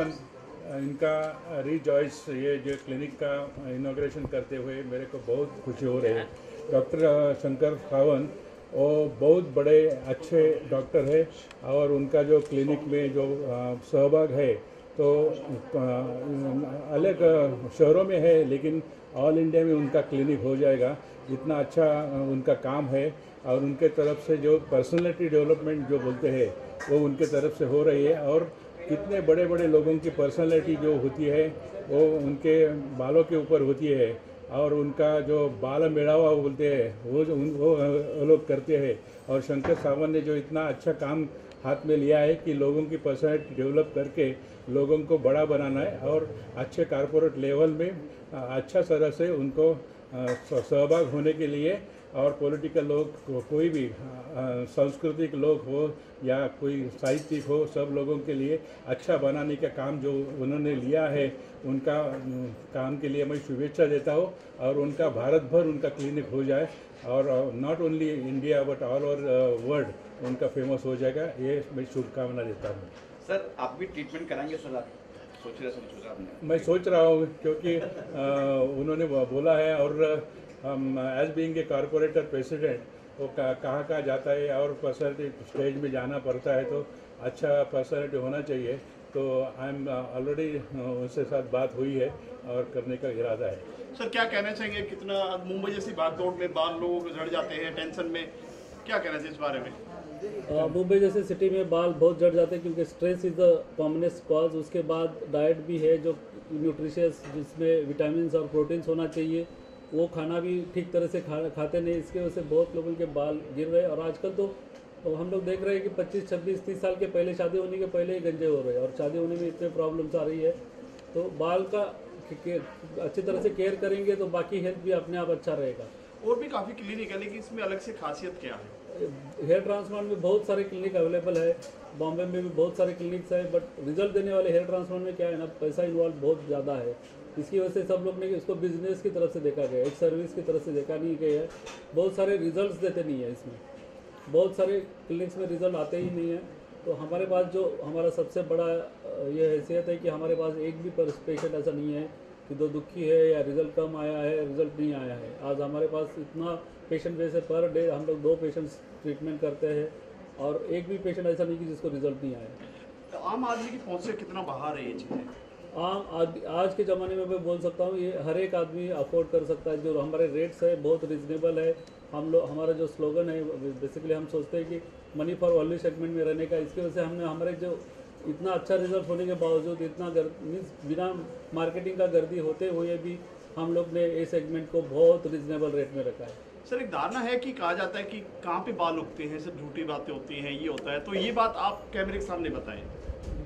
इनका रीजॉइस ये जो क्लिनिक का इनाग्रेशन करते हुए मेरे को बहुत खुशी हो रही है। डॉक्टर शंकर सावन वो बहुत बड़े, अच्छे डॉक्टर है और उनका जो क्लिनिक में जो सहभाग है तो अलग शहरों में है, लेकिन ऑल इंडिया में उनका क्लिनिक हो जाएगा। इतना अच्छा उनका काम है और उनके तरफ़ से जो पर्सनैलिटी डेवलपमेंट जो बोलते हैं, वो उनके तरफ़ से हो रही है और कितने बड़े बड़े लोगों की पर्सनैलिटी जो होती है, वो उनके बालों के ऊपर होती है और उनका जो बाल मेड़ावा बोलते हैं, वो जो उन, वो लोग करते हैं। और शंकर सावन ने जो इतना अच्छा काम हाथ में लिया है कि लोगों की पर्सनैलिटी डेवलप करके लोगों को बड़ा बनाना है और अच्छे कारपोरेट लेवल में अच्छा तरह से उनको सहभाग होने के लिए और पॉलिटिकल लोग को, कोई भी सांस्कृतिक लोग हो या कोई साहित्यिक हो सब लोगों के लिए अच्छा बनाने का काम जो उन्होंने लिया है उनका काम के लिए मैं शुभेच्छा देता हूँ और उनका भारत भर उनका क्लिनिक हो जाए और not only India but all over world उनका फ़ेमस हो जाएगा ये मैं शुभकामना देता हूँ। सर आप भी ट्रीटमेंट कराएँगे सर मैं सोच रहा हूँ क्योंकि उन्होंने बोला है और हम as being a corporator president वो कहाँ कहाँ जाता है और पर्सनैलिटी स्टेज में जाना पड़ता है तो अच्छा पर्सनैलिटी होना चाहिए। तो आई एम ऑलरेडी उनसे साथ बात हुई है और करने का इरादा है। सर क्या कहना चाहेंगे? कितना मुंबई जैसी भागदौड़ में बाल लोग झड़ जाते हैं टेंशन में क्या कहना चाहिए इस बारे में? मुंबई जैसे सिटी में बाल बहुत झड़ जाते हैं क्योंकि stress is the commonest cause उसके बाद डाइट भी है जो न्यूट्रिशियस जिसमें विटामिन और प्रोटीन्स होना चाहिए, वो खाना भी ठीक तरह से खा, खाते नहीं। इसके वजह से बहुत लोगों के बाल गिर रहे और आजकल तो तो हम लोग देख रहे हैं कि 25 26 30 साल के पहले, शादी होने के पहले ही गंजे हो रहे हैं। और शादी होने में इतने प्रॉब्लम्स आ रही है। तो बाल के- अच्छी तरह से केयर करेंगे तो बाकी हेल्थ भी अपने आप अच्छा रहेगा। और भी काफ़ी क्लिनिक है लेकिन इसमें अलग से खासियत क्या है? हेयर ट्रांसप्लांट में बहुत सारे क्लिनिक अवेलेबल है, बॉम्बे में भी बहुत सारे क्लिनिक्स है बट रिज़ल्ट देने वाले हेयर ट्रांसप्लांट में क्या है ना, पैसा इन्वॉल्व बहुत ज़्यादा है। इसकी वजह से सब लोग ने इसको बिज़नेस की तरफ़ से देखा गया एक सर्विस की तरफ़ से देखा नहीं गया है। बहुत सारे रिजल्ट्स देते नहीं है इसमें। बहुत सारे क्लिनिक्स में रिज़ल्ट आते ही नहीं है। तो हमारे पास जो, हमारा सबसे बड़ा ये हैसियत है कि हमारे पास एक भी पेशेंट ऐसा नहीं है कि दो दुखी है या रिज़ल्ट कम आया है रिज़ल्ट नहीं आया है। आज हमारे पास इतना पेशेंट वैसे पर डे हम लोग दो पेशेंट्स ट्रीटमेंट करते हैं और एक भी पेशेंट ऐसा नहीं कि जिसको रिज़ल्ट नहीं आया तो आम आदमी की पहुँच से कितना बाहर है ये चीज़ें? आम आज आज के ज़माने में मैं बोल सकता हूँ ये हर एक आदमी अफोर्ड कर सकता है। जो हमारे रेट्स है बहुत रिजनेबल है। हम लोग हमारा जो स्लोगन है बेसिकली हम सोचते हैं कि मनी फॉर वैल्यू सेगमेंट में रहने का इसकी वजह से हमने हमारे जो इतना अच्छा रिज़ल्ट होने के बावजूद इतना गर मीन्स बिना मार्केटिंग का गर्दी होते हुए भी हम लोग ने ए सेगमेंट को बहुत रिजनेबल रेट में रखा है। सर एक धारणा है कि कहा जाता है कि कहाँ पे बाल उगते हैं सब झूठी बातें होती हैं ये होता है। तो ये बात आप कैमरे के सामने बताएँ।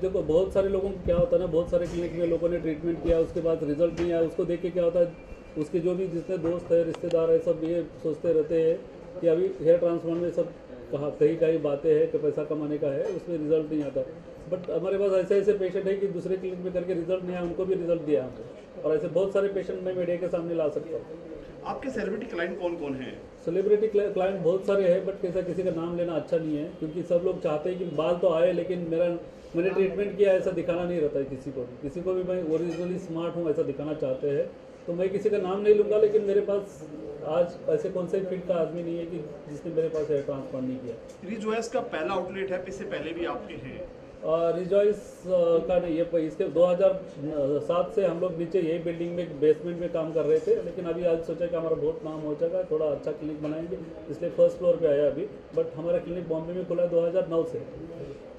देखो बहुत सारे लोगों को क्या होता है ना बहुत सारे क्लिनिक में लोगों ने ट्रीटमेंट किया उसके बाद रिज़ल्ट नहीं आया उसको देख के क्या होता है उसके जो भी जितने दोस्त है रिश्तेदार है सब ये सोचते रहते हैं कि अभी हेयर ट्रांसप्लांट में सब कहा कई कई बातें हैं कि पैसा कमाने का है उसमें रिज़ल्ट नहीं आता। बट हमारे पास ऐसे ऐसे पेशेंट है कि दूसरे क्लिनिक में करके रिज़ल्ट नहीं आया उनको भी रिज़ल्ट दिया हमको और ऐसे बहुत सारे पेशेंट मैं मीडिया के सामने ला सकता हूँ। आपके सेलिब्रिटी क्लाइंट कौन कौन है सेलिब्रिटी क्लाइंट बहुत सारे हैं बट कैसा किसी का नाम लेना अच्छा नहीं है क्योंकि सब लोग चाहते हैं कि बाल तो आए लेकिन मेरा मैंने ट्रीटमेंट किया ऐसा दिखाना नहीं रहता है किसी को भी। किसी को भी मैं ओरिजिनली स्मार्ट हूँ ऐसा दिखाना चाहते हैं। तो मैं किसी का नाम नहीं लूँगा, लेकिन मेरे पास आज ऐसे कौन से फ़ील्ड का आदमी नहीं है कि जिसने मेरे पास एयर ट्रांसप्लांट नहीं किया। रिजोएस का पहला आउटलेट है, इससे पहले भी आपके हैं। रिजॉइस का नहीं ये इसके 2007 से हम लोग नीचे यही बिल्डिंग में बेसमेंट में काम कर रहे थे लेकिन अभी आज सोचा कि हमारा बहुत नाम हो जाएगा थोड़ा अच्छा क्लिनिक बनाएँगे इसलिए फ़र्स्ट फ्लोर पे आया अभी बट हमारा क्लिनिक बॉम्बे में खुला है 2009 से।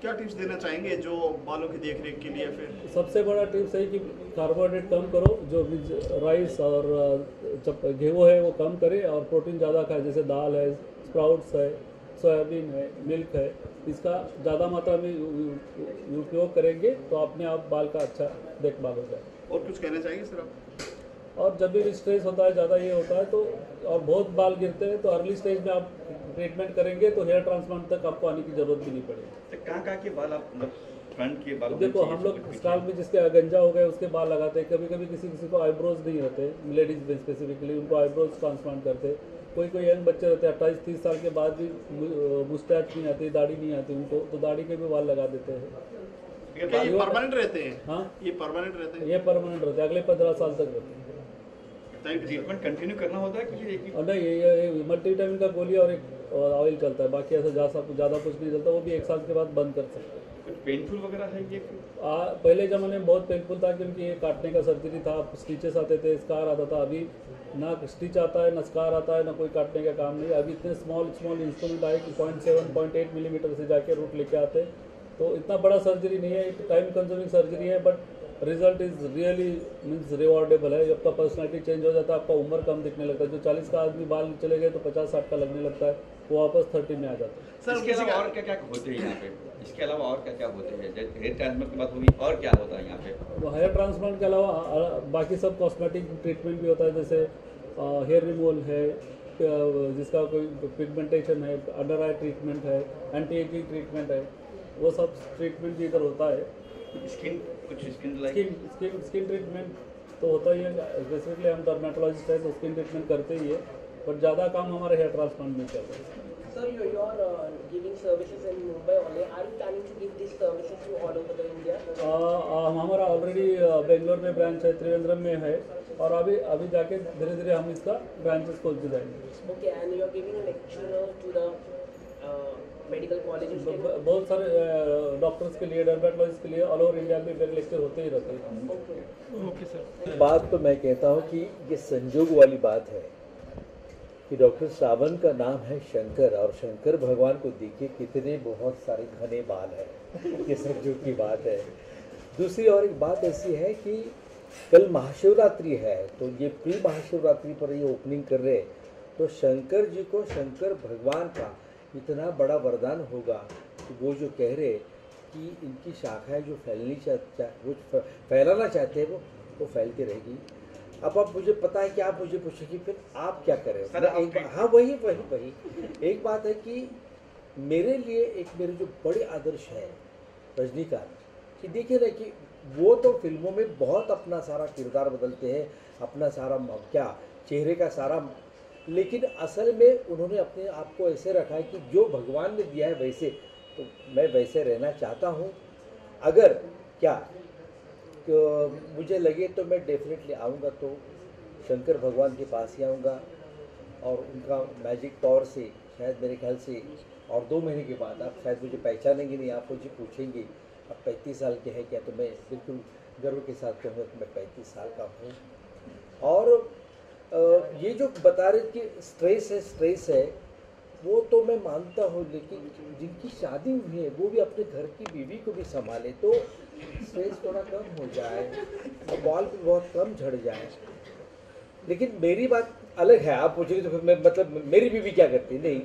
क्या टिप्स देना चाहेंगे जो बालों की देख के लिए फिर? सबसे बड़ा टिप्स है कि कार्बोहाइड्रेट कम करो जो राइस और गेहूँ है वो कम करे और प्रोटीन ज़्यादा खाए जैसे दाल है स्प्राउट्स है सोयाबीन है मिल्क है इसका ज़्यादा मात्रा में उपयोग करेंगे तो अपने आप बाल का अच्छा देखभाल हो जाए। और कुछ कहना चाहेंगे सर आप? और जब भी स्ट्रेस होता है ज़्यादा ये होता है तो और बहुत बाल गिरते हैं तो अर्ली स्टेज में आप ट्रीटमेंट करेंगे तो हेयर ट्रांसप्लांट तक आपको आने की ज़रूरत भी नहीं पड़ेगी। तो कहाँ कहाँ के बाल आप मतलब फ्रंट के बाल देखो हम लोग स्काल में जिसके गंजा हो गए उसके बाल लगाते हैं। कभी कभी किसी किसी को आईब्रोज नहीं रहते लेडीज़ में स्पेसिफिकली उनको आईब्रोज ट्रांसप्लांट करते। हैं कोई कोई यंग बच्चे रहते हैं अट्ठाईस तीस साल के बाद भी मुस्टैच नहीं आती दाढ़ी नहीं आती उनको तो दाढ़ी के भी बाल लगा देते हैं। ये परमानेंट रहते हैं? हाँ? ये परमानेंट रहते हैं? ये परमानेंट रहते हैं अगले पंद्रह साल तक रहते हैं। ट्रीटमेंट कंटिन्यू करना होता है कि एक नहीं ये ये मल्टीविटामिन का गोली और एक ऑयल चलता है बाकी ऐसा ज़्यादा ज़्यादा कुछ नहीं चलता वो भी एक साल के बाद बंद कर सकते हैं। पेनफुल वगैरह है ये? आ, पहले ज़माने में बहुत पेनफुल था क्योंकि ये काटने का सर्जरी था स्टिचेस आते थे स्कार आता था अभी ना स्टिच आता है ना स्कार आता है ना कोई काटने का काम नहीं अभी इतने स्मॉल स्मॉल इंस्ट्रूमेंट आए कि point seven point eight millimetre से जाके रूट लेके आते हैं। तो इतना बड़ा सर्जरी नहीं है टाइम कंज्यूमिंग सर्जरी है but result is really means rewardable है। आपका पर्सनैलिटी चेंज हो जाता है आपका उम्र कम दिखने लगता है। जो चालीस का आदमी बाल चले गए तो पचास साठ का लगने लगता है। वो वापस थर्टी में आ जाता है। सर किसी और क्या क्या होते हैं यहाँ पे? इसके अलावा और क्या क्या होते हैं? हेयर ट्रांसफ़र की बात होगी और क्या होता है यहाँ पे? वो हेयर ट्रांसप्लांट के अलावा बाकी सब कॉस्मेटिक ट्रीटमेंट भी होता है जैसे हेयर रिमूवल है जिसका कोई पिगमेंटेशन है अंडर आई ट्रीटमेंट है एंटी एजिंग ट्रीटमेंट है वो सब ट्रीटमेंट भी इधर होता है। स्किन कुछ skin skin skin skin treatment तो होता ही है बेसिकली हम डर्मेटोलॉजिस्ट हैं तो स्किन ट्रीटमेंट करते ही है बट ज़्यादा काम हमारे हेयर ट्रांसप्लांट में चल रहा है। हमारा ऑलरेडी बेंगलोर uh, में ब्रांच है त्रिवेंद्रम में है और अभी अभी जाके धीरे धीरे हम इसका ब्रांचेस खोल के जाएँगे। बहुत सारे uh, डॉक्टर्स के लिए डर्मेटोलॉजिस्ट के लिए ऑल ओवर इंडिया में फिर लेक्चर होते ही रहते हैं। सर बात तो मैं कहता हूँ कि ये संजोग वाली बात है। कि डॉक्टर सावन का नाम है शंकर और शंकर भगवान को देखिए कितने बहुत सारे घने बाल हैं। ये सब जो की बात है। दूसरी और एक बात ऐसी है कि कल महाशिवरात्रि है तो ये प्री महाशिवरात्रि पर ये ओपनिंग कर रहे तो शंकर जी को शंकर भगवान का इतना बड़ा वरदान होगा कि वो जो कह रहे कि इनकी शाखाएँ जो फैलनी चाह वो फैलाना चाहते हैं वो वो फैलती रहेगी। अब आप मुझे पता है कि आप मुझे पूछेंगे फिर आप क्या करें सर, आप एक हाँ वही वही वही। एक बात है कि मेरे लिए एक मेरे जो बड़े आदर्श है रजनीकांत कि देखिए ना कि वो तो फ़िल्मों में बहुत अपना सारा किरदार बदलते हैं अपना सारा क्या चेहरे का सारा लेकिन असल में उन्होंने अपने आप को ऐसे रखा है कि जो भगवान ने दिया है वैसे तो मैं वैसे रहना चाहता हूँ। अगर क्या मुझे लगे तो मैं डेफिनेटली आऊँगा तो शंकर भगवान के पास ही आऊँगा और उनका मैजिक पावर से, शायद मेरे ख्याल से और दो महीने के बाद आप शायद मुझे पहचानेंगे नहीं, आप मुझे पूछेंगे, आप पैंतीस साल के हैं क्या तो मैं बिल्कुल गर्व के साथ कहूँगा कि मैं पैंतीस साल का हूँ। और ये जो बता रहे कि स्ट्रेस है स्ट्रेस है, वो तो मैं मानता हूँ, लेकिन जिनकी शादी हुई है, वो भी अपने घर की बीवी को भी संभाले तो स्ट्रेस थोड़ा कम हो जाए बॉल भी बहुत कम झड़ जाए। लेकिन मेरी बात अलग है, आप पूछेंगे तो फिर मैं मतलब मेरी बीवी क्या करती नहीं,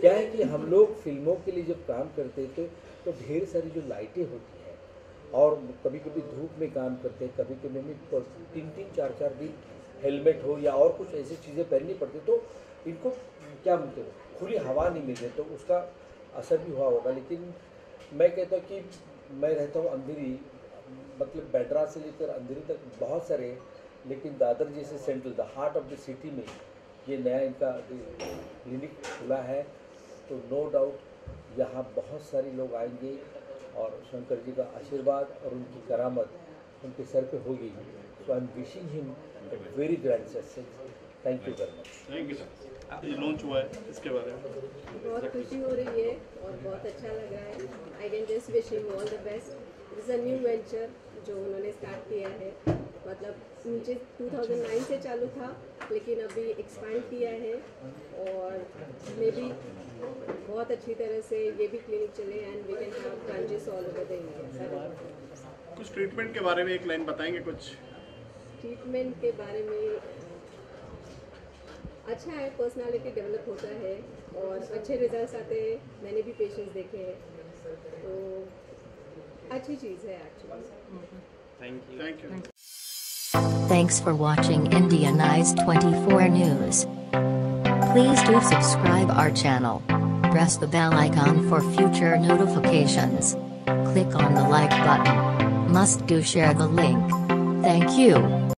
क्या है कि हम लोग फ़िल्मों के लिए जब काम करते थे तो ढेर सारी जो लाइटें होती हैं, और कभी कभी धूप में काम करते हैं कभी कभी हमें तीन तीन चार चार दिन हेलमेट हो या और कुछ ऐसी चीज़ें पहननी पड़ती तो इनको क्या बोलते खुली हवा नहीं मिलती तो उसका असर भी हुआ होगा। लेकिन मैं कहता कि मैं रहता हूँ अंधेरी मतलब बैड्रा से लेकर अंधेरी तक बहुत सारे, लेकिन दादर जैसे central the heart of the city में ये नया इनका क्लिनिक खुला है। तो नो डाउट यहाँ बहुत सारे लोग आएँगे और शंकर जी का आशीर्वाद और उनकी करामत उनके सर पे होगी। So I am wishing him very grand success thank you very much thank you sir ये लॉन्च हुआ है इसके बारे में। बहुत खुशी हो रही है और बहुत अच्छा लग रहा है। I can just wish him all the best is a new venture जो उन्होंने स्टार्ट किया है। मतलब नीचे 2009 से चालू था लेकिन अभी एक्सपांड किया है और मे बी बहुत अच्छी तरह से ये भी क्लिनिक चले and we can have branches all over the India कुछ ट्रीटमेंट के बारे में एक लाइन बताएँगे कुछ? ट्रीटमेंट के बारे में अच्छा है पर्सनालिटी डेवलप होता है और अच्छे रिजल्ट्स आते हैं मैंने भी पेशेंट्स देखे हैं तो अच्छी चीज़ है actually thank you Thanks for watching Indianize 24 News. Please do subscribe our channel. Press the bell icon for future notifications. Click on the like button. Must do share the link. Thank you.